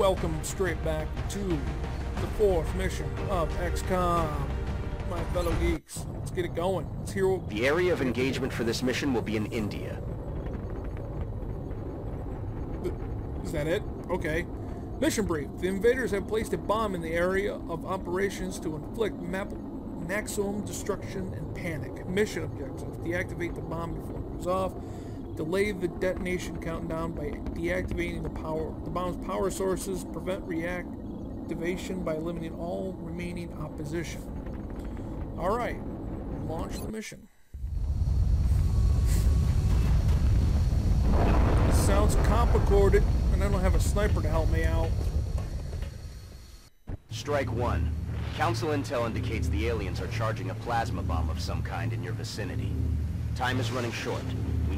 welcome straight back to the fourth mission of XCOM. My fellow geeks, let's get it going. Let's hear what... The area of engagement for this mission will be in India. Is that it? Okay. Mission brief. The invaders have placed a bomb in the area of operations to inflict map maximum destruction and panic. Mission objective. Deactivate the bomb before it goes off. Delay the detonation countdown by deactivating the power the bomb's power sources. Prevent reactivation by eliminating all remaining opposition. Alright. Launch the mission. This sounds complicated, and I don't have a sniper to help me out. Strike one. Council intel indicates the aliens are charging a plasma bomb of some kind in your vicinity. Time is running short.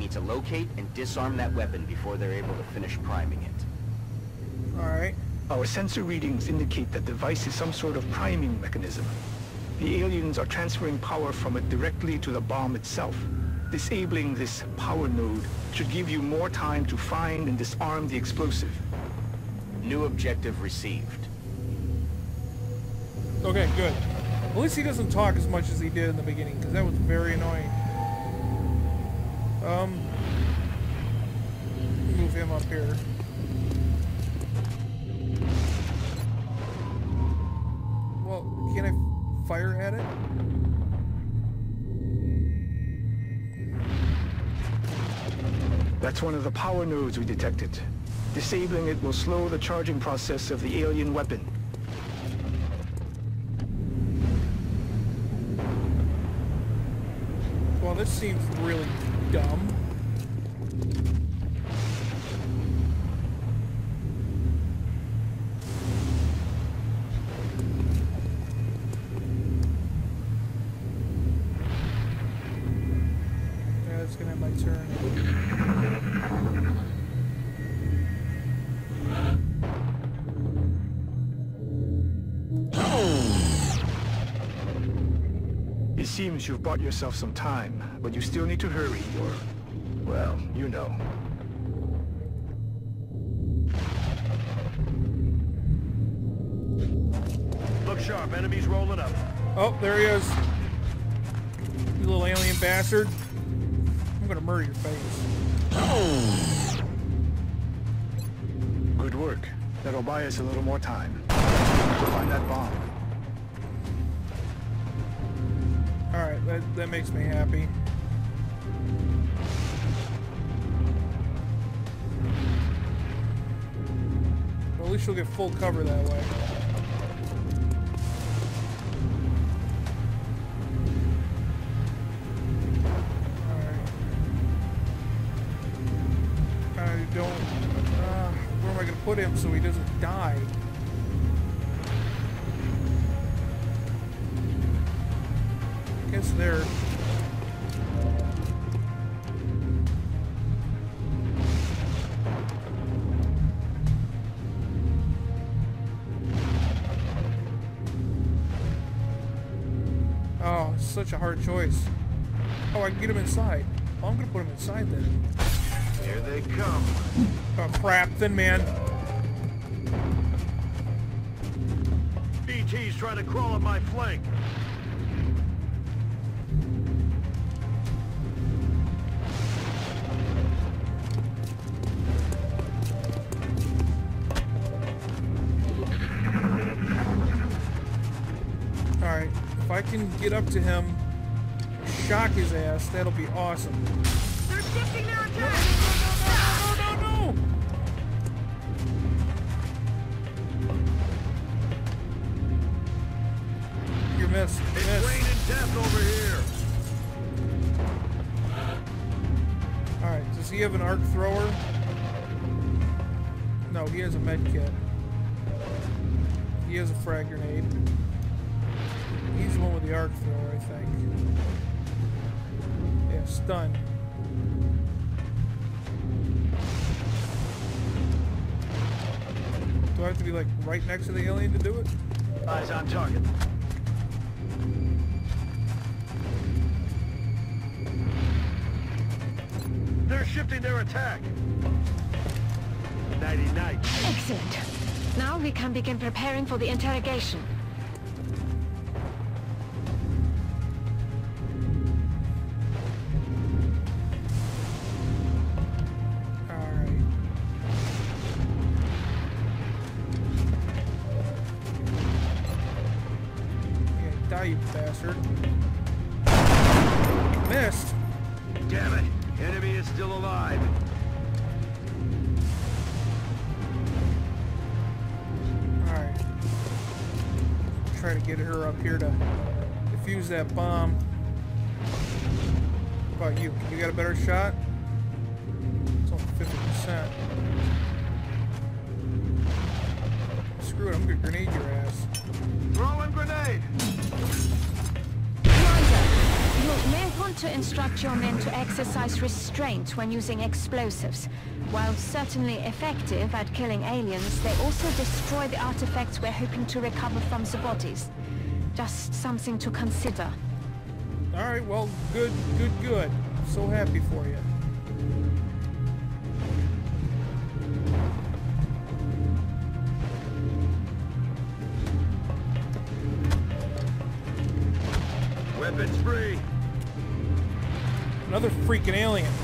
We need to locate and disarm that weapon before they're able to finish priming it. Alright. Our sensor readings indicate that the device is some sort of priming mechanism. The aliens are transferring power from it directly to the bomb itself. Disabling this power node should give you more time to find and disarm the explosive. New objective received. Okay, good. At least he doesn't talk as much as he did in the beginning, because that was very annoying. Um, move him up here. Well, can I fire at it? That's one of the power nodes we detected. Disabling it will slow the charging process of the alien weapon. Well, this seems really dumb. It seems you've bought yourself some time, but you still need to hurry or, well, you know. Look sharp, enemies rolling up. Oh, there he is. You little alien bastard. I'm gonna murder your face. Good work. That'll buy us a little more time. Find that bomb. That, that makes me happy. Well, at least you'll get full cover that way. I don't... Uh, where am I going to put him so he doesn't such a hard choice. Oh, I can get him inside. Well, I'm gonna put him inside then. Here they come. Oh crap, thin man. BT's trying to crawl up my flank. Can get up to him, shock his ass, that'll be awesome. They're shifting their attack! No, no, no! You missed. You It's raining death over here. Alright, does he have an arc thrower? No, he has a med kit. He has a frag grenade. He's the one with the arc thrower, I think. Yeah, stun. Do I have to be like right next to the alien to do it? Eyes on target. They're shifting their attack. Nighty night. Excellent. Now we can begin preparing for the interrogation. Die, you bastard. Missed. Damn it! Enemy is still alive. Alright. Try to get her up here to defuse that bomb. What about you? You got a better shot? It's only 50%. Screw it, I'm gonna grenade your ass. To instruct your men to exercise restraint when using explosives. While certainly effective at killing aliens, they also destroy the artifacts we're hoping to recover from the bodies. Just something to consider. Alright, well, good, good, good. So happy for you. Another freaking alien.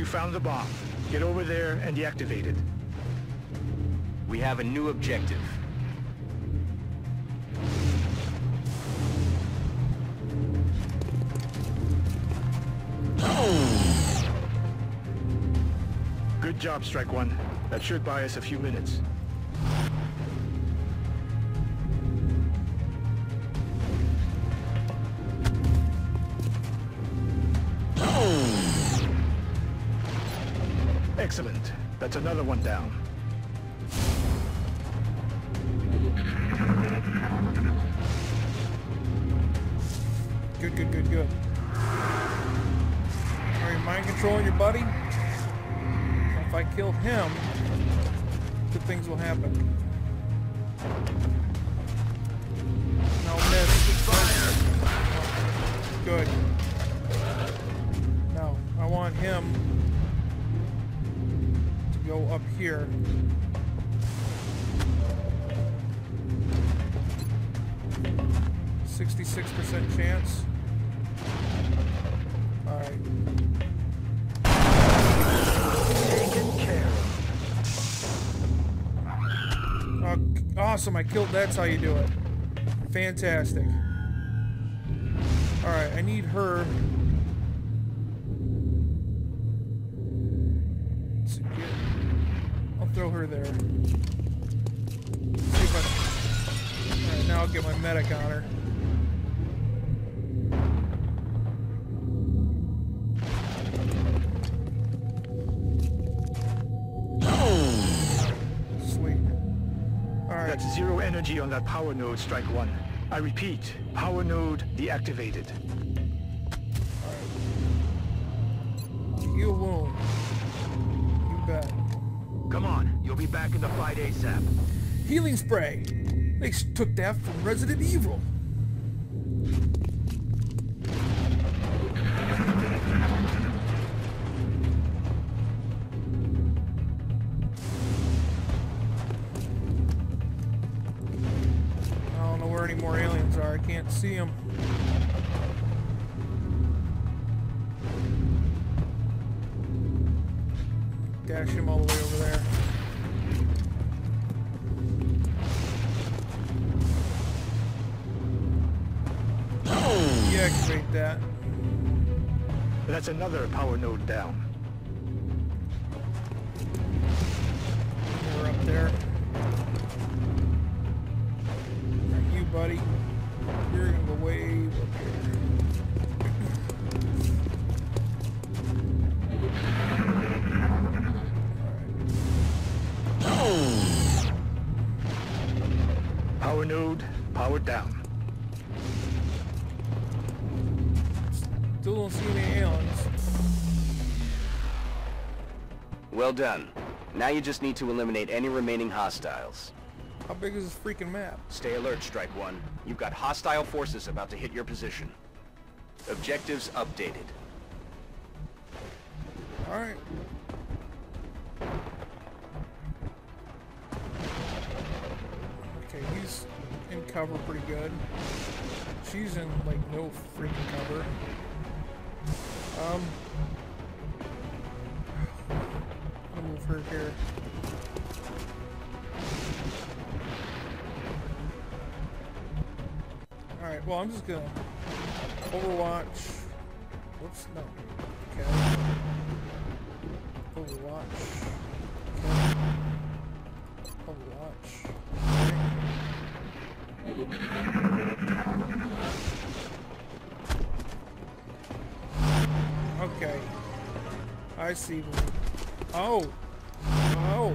You found the bomb. Get over there and deactivate it. We have a new objective. Good job, Strike One. That should buy us a few minutes. That's another one down. Good, good, good, good. Are you mind controlling your buddy? If I kill him, good things will happen. No miss. Good. No, I want him up here. Sixty-six percent chance. All right. Taken care of. Awesome, I killed, that's how you do it. Fantastic. Alright, I need her. Throw her there. See if I- Alright, now I'll get my medic on her. Sweet. Alright. That's zero energy on that power node, Strike One. I repeat, power node deactivated. You back in the fight ASAP. Healing spray. They took that from Resident Evil. I don't know where any more aliens are. I can't see them. Another power node down. We're up there. Alright, you, buddy. You're gonna go way up here. Power Power node powered down. Still don't see any aliens. Well done. Now you just need to eliminate any remaining hostiles. How big is this freaking map? Stay alert, Strike One. You've got hostile forces about to hit your position. Objectives updated. Alright. Okay, he's in cover pretty good. She's in, like, no freaking cover. Um... Her here. Alright, well, I'm just gonna... Overwatch... Whoops, no. Okay. Overwatch. Okay. Overwatch. Okay. I see. them. Oh. Oh.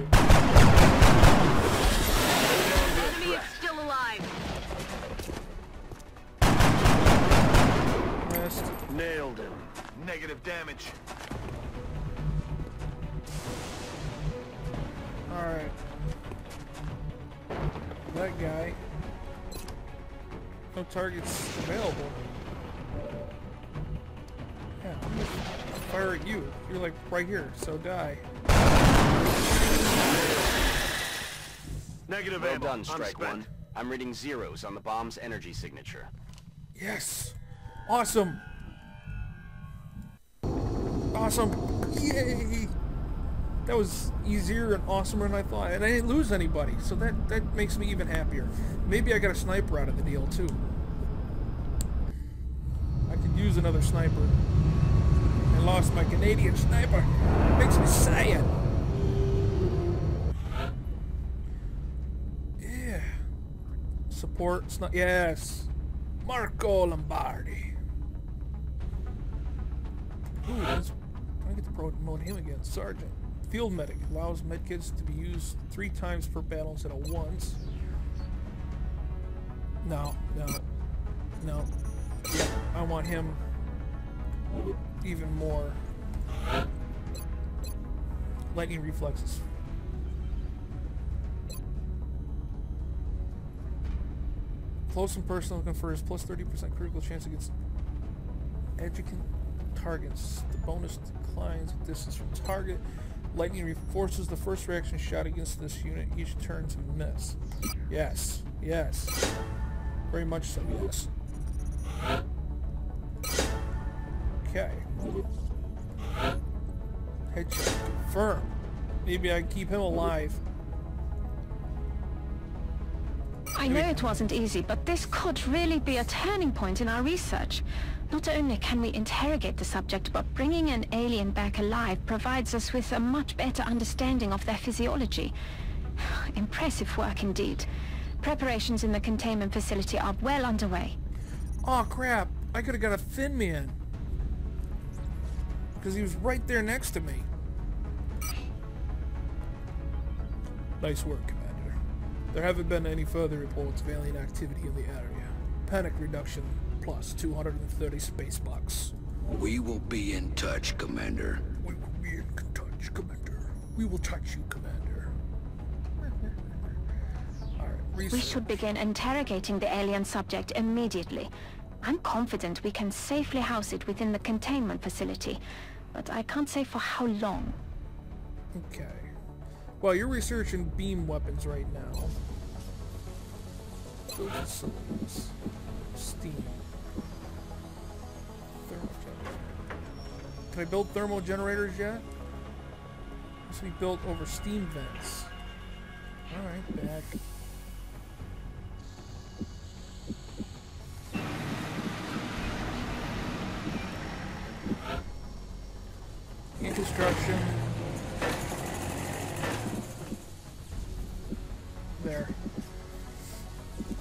Enemy is still alive. Missed. Nailed him. Negative damage. Alright. That guy. No targets available. Yeah, I'm gonna fire at you. You're like right here, so die. Negative Well ammo. done, I'm Strike. One. I'm reading zeros on the bomb's energy signature. Yes! Awesome! Awesome! Yay! That was easier and awesomer than I thought. And I didn't lose anybody, so that, that makes me even happier. Maybe I got a sniper out of the deal, too. I could use another sniper. I lost my Canadian sniper. Makes me sad. Support, sni- yes. Marco Lombardi. Ooh, let's I get to promote him again. Sergeant. Field medic allows medkits to be used three times per battle instead of once. No, no, no. I want him even more. Lightning reflexes. Close and personal confers plus 30% critical chance against adjacent targets. The bonus declines with distance from target. Lightning reinforces the first reaction shot against this unit each turn to miss. Yes, yes. Very much so, yes. Okay. Headshot confirmed. Maybe I can keep him alive. I know it wasn't easy, but this could really be a turning point in our research. Not only can we interrogate the subject, but bringing an alien back alive provides us with a much better understanding of their physiology. Impressive work indeed. Preparations in the containment facility are well underway. Oh crap! I could have got a thin man. Because he was right there next to me. Nice work. There haven't been any further reports of alien activity in the area. Panic reduction plus 230 space bucks. We will be in touch, Commander. We will be in touch, Commander. We will touch you, Commander. Alright, We research. should begin interrogating the alien subject immediately. I'm confident we can safely house it within the containment facility, but I can't say for how long. Okay. Well, you're researching beam weapons right now. Build facilities. Steam. Thermal generator. Can I build thermal generators yet? This be built over steam vents. Alright, back. Construction.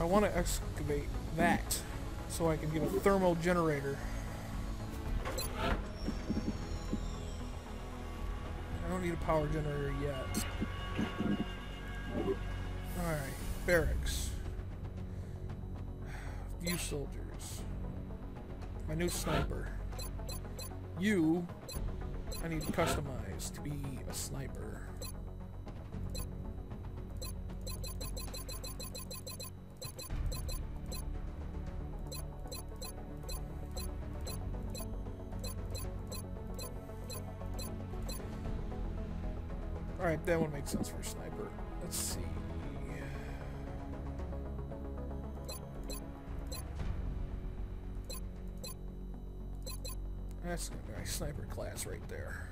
I want to excavate that so I can get a thermal generator. I don't need a power generator yet. Alright, barracks. you soldiers. My new sniper. You, I need to customize to be a sniper. That's a nice sniper class right there.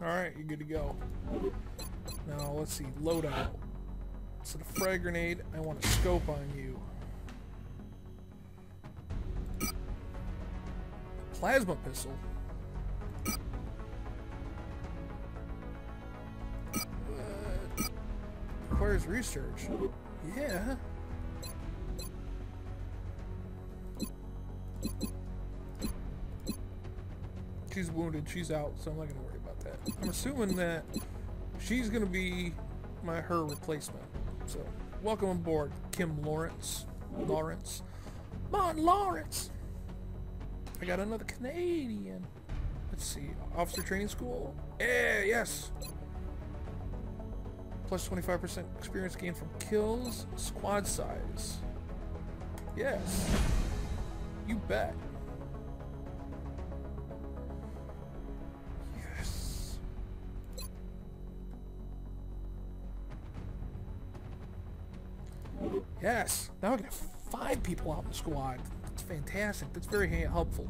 Alright, you're good to go. Now, let's see. Loadout. Instead of frag grenade, I want a scope on you. Plasma pistol. Uh, requires research. Yeah. She's wounded. She's out, so I'm not gonna worry about that. I'm assuming that she's gonna be my her replacement. So, welcome aboard, Kim Lawrence. Lawrence. Mon Lawrence. I got another Canadian. Let's see. Officer training school. Yeah, yes. Plus 25% experience gained from kills. Squad size. Yes. You bet. Yes. Now I got five people out in the squad. That's fantastic. That's very helpful.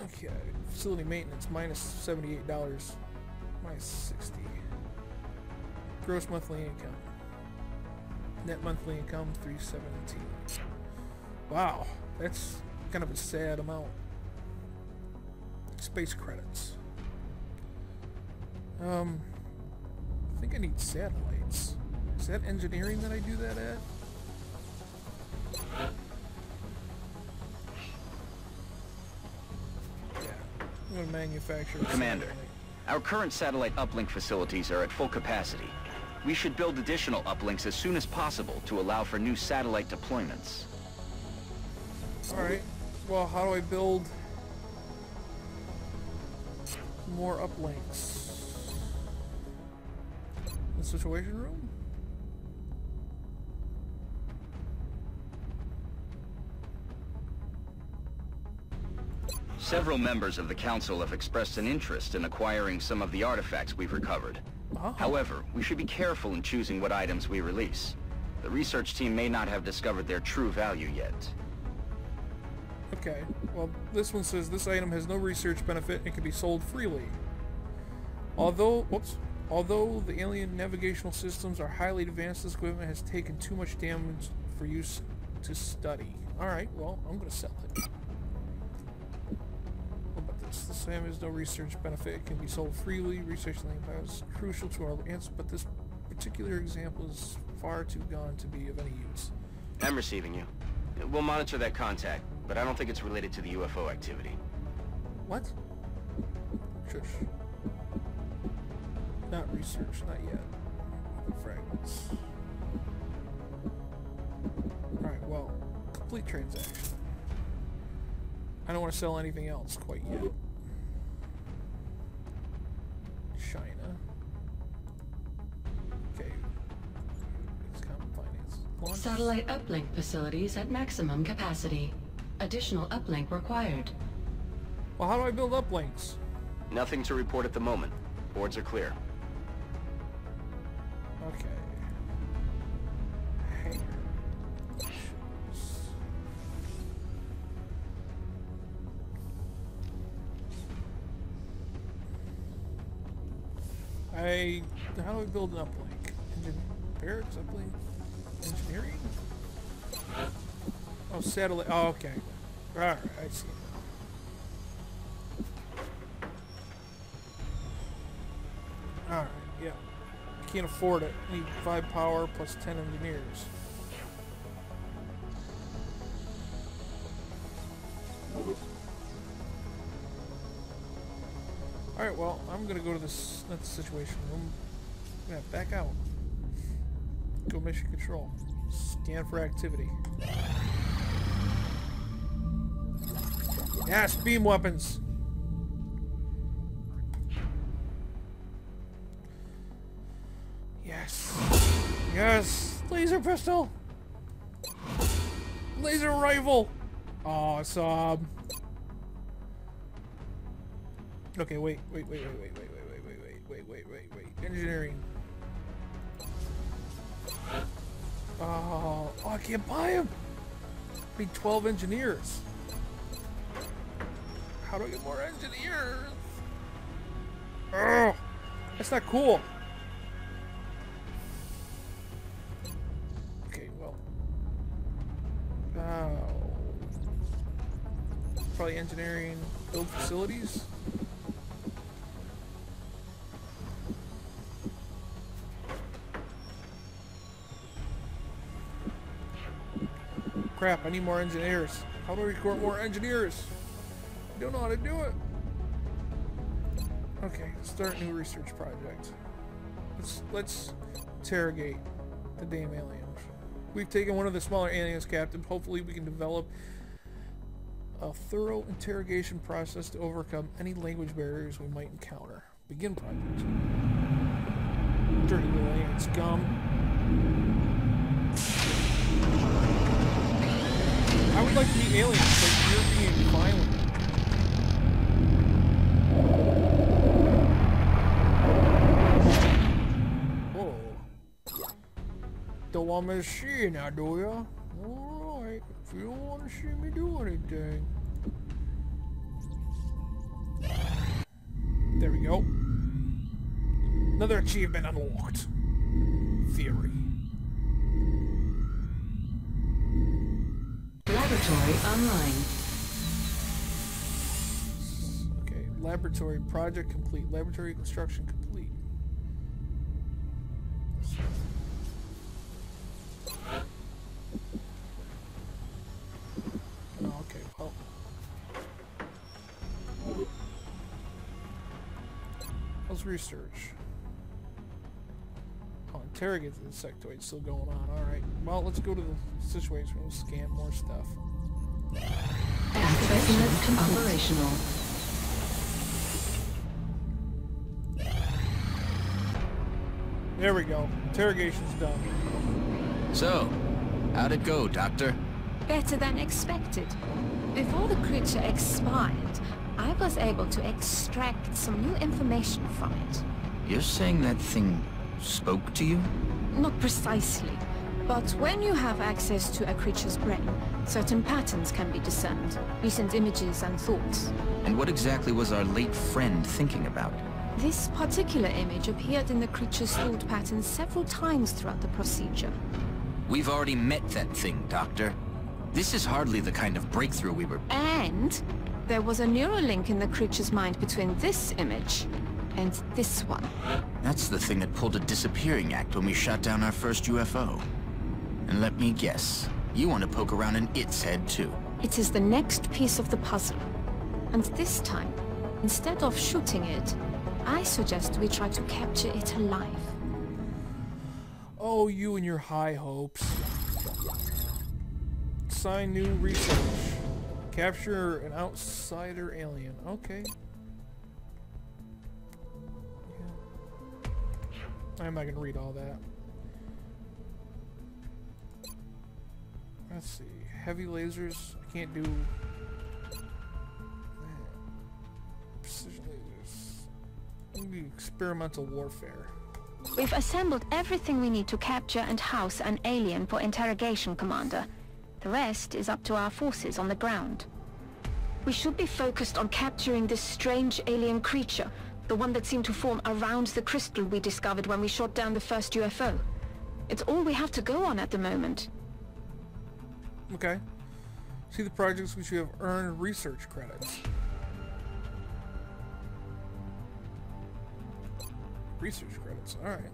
Okay. Facility maintenance minus $78. Minus 60 Gross monthly income. Net monthly income 317 Wow. That's kind of a sad amount. Space credits. Um, think I need satellites. Is that engineering that I do that at? Yeah. I'm gonna manufacture. Commander, our current satellite uplink facilities are at full capacity. We should build additional uplinks as soon as possible to allow for new satellite deployments. Alright. Well, how do I build more uplinks? Situation room? Several members of the Council have expressed an interest in acquiring some of the artifacts we've recovered. Oh. However, we should be careful in choosing what items we release. The research team may not have discovered their true value yet. Okay. Well, this one says this item has no research benefit and can be sold freely. Although, whoops, although the alien navigational systems are highly advanced, this equipment has taken too much damage for use to study. All right. Well, I'm gonna sell it. What about this? This item has no research benefit. It can be sold freely. Research lane is crucial to our answer, but this particular example is far too gone to be of any use. I'm receiving you. We'll monitor that contact, but I don't think it's related to the UFO activity. What? Shush. Not research, not yet. Fragments. Alright, well, complete transaction. I don't want to sell anything else quite yet. China. Okay. It's common finance. Launch. Satellite uplink facilities at maximum capacity. Additional uplink required. Well, how do I build up links? Nothing to report at the moment. Boards are clear. Okay. I how do we build an uplink? Engine barracks uplink engineering? Oh satellite oh okay. Alright, I see. Alright, yeah. Can't afford it. Need 5 power plus 10 engineers. Alright, well, I'm gonna go to this, that situation room. I'm back out. Go mission control. Scan for activity. Yes, beam weapons. Yes. Laser pistol. Laser rifle. Awesome. Okay, wait, wait, wait, wait, wait, wait, wait, wait, wait, wait, wait, wait, wait. Engineering. Oh, oh, I can't buy him. Need 12 engineers. How do I get more engineers? Oh, that's not cool. Engineering, build facilities. Crap, I need more engineers. How do I record more engineers? I don't know how to do it. Okay, start new research project. Let's let's interrogate the damn aliens. We've taken one of the smaller aliens captive. Hopefully we can develop a thorough interrogation process to overcome any language barriers we might encounter. Begin project. Dirty little alien scum. I would like to meet aliens, but you're being violent. Oh. Don't want me to see you now, do ya? Alright, if you don't see me do anything. There we go. Another achievement unlocked. Theory. Laboratory online. Okay, laboratory project complete. Laboratory construction complete. Research? Oh, interrogate the insectoid still going on. Alright. Well, let's go to the situation. We'll scan more stuff. Activation operational. There we go. Interrogation's done. So, how'd it go, Doctor? Better than expected. Before the creature expired, I was able to extract some new information from it. You're saying that thing spoke to you? Not precisely, but when you have access to a creature's brain, certain patterns can be discerned, recent images and thoughts. And what exactly was our late friend thinking about? This particular image appeared in the creature's thought patterns several times throughout the procedure. We've already met that thing, Doctor. This is hardly the kind of breakthrough we were... And there was a neural link in the creature's mind between this image and this one. That's the thing that pulled a disappearing act when we shot down our first UFO. And let me guess, you want to poke around in its head too. It is the next piece of the puzzle. And this time, instead of shooting it, I suggest we try to capture it alive. Oh, you and your high hopes. Sign new research. Capture an outsider alien. Okay. Yeah. I'm not gonna read all that. Let's see. Heavy lasers. I can't do. Precision lasers. Maybe experimental warfare. We've assembled everything we need to capture and house an alien for interrogation, Commander. The rest is up to our forces on the ground. We should be focused on capturing this strange alien creature, the one that seemed to form around the crystal we discovered when we shot down the first UFO. It's all we have to go on at the moment. Okay. See the projects which you have earned research credits. Research credits, alright.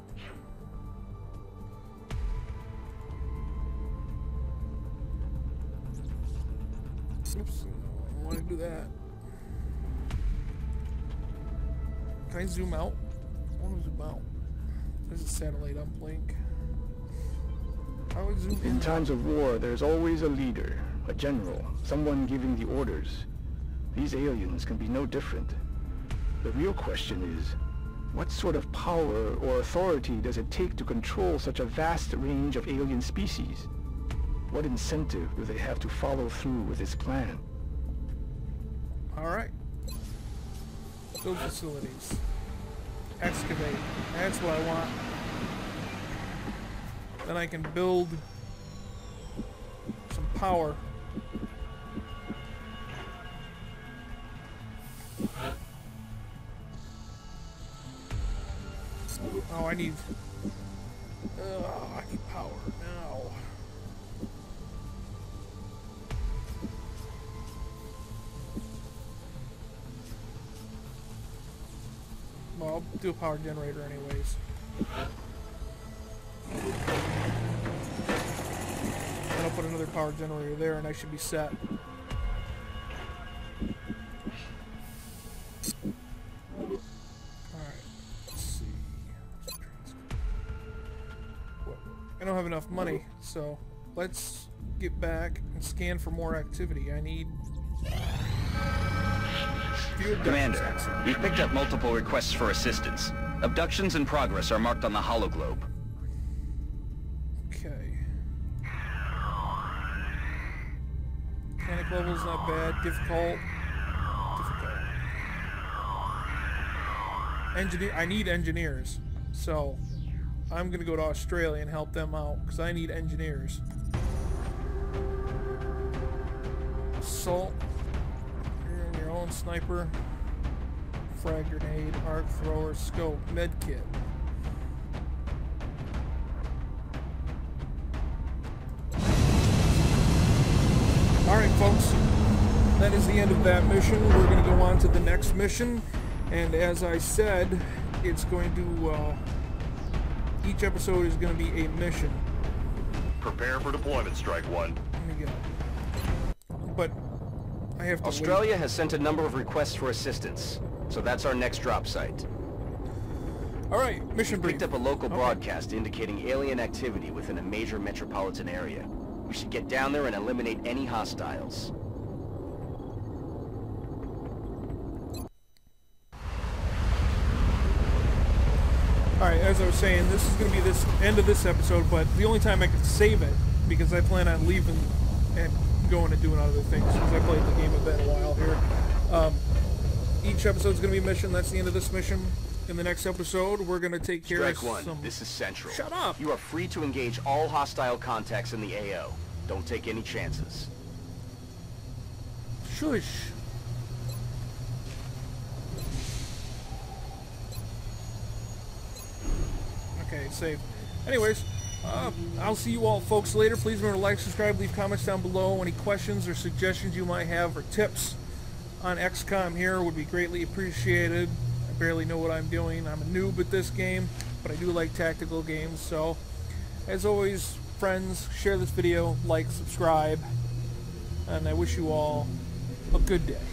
Oops, I don't want to do that. Can I zoom out? I want to zoom out. There's a satellite uplink. I would zoom In in. times of war, there's always a leader, a general, someone giving the orders. These aliens can be no different. The real question is, what sort of power or authority does it take to control such a vast range of alien species? What incentive do they have to follow through with this plan? Alright. Build facilities. Excavate. That's what I want. Then I can build some power. Oh, I need... Oh, I need power Do a power generator anyways. Then I'll put another power generator there and I should be set. I don't have enough money, so let's get back and scan for more activity. I need... Commander, we've picked up multiple requests for assistance. Abductions in progress are marked on the hologlobe. Okay. Panic level's not bad. Difficult. Difficult. Engineer. I need engineers. So, I'm gonna go to Australia and help them out because I need engineers. Assault. Sniper. Frag grenade, arc thrower, scope, med kit. Alright folks, that is the end of that mission. We're going to go on to the next mission. And as I said, it's going to, uh, each episode is going to be a mission. Prepare for deployment, Strike One. Let me get But I have to wait. Australia has sent a number of requests for assistance, so that's our next drop site. Alright, mission brief. Picked up a local Okay. broadcast indicating alien activity within a major metropolitan area. We should get down there and eliminate any hostiles. Alright, as I was saying, this is going to be this end of this episode, but the only time I can save it, because I plan on leaving and going and doing other things, because I played the game a bit a while here. Um, each episode's going to be a mission. That's the end of this mission. In the next episode, we're going to take care Strike of One, some... this is Central. Shut up! You are free to engage all hostile contacts in the AO. Don't take any chances. Shush. Okay, save. Anyways, uh, I'll see you all folks later. Please remember to like, subscribe, leave comments down below. Any questions or suggestions you might have or tips on XCOM here would be greatly appreciated. I barely know what I'm doing. I'm a noob at this game, but I do like tactical games. So, as always, friends, share this video, like, subscribe, and I wish you all a good day.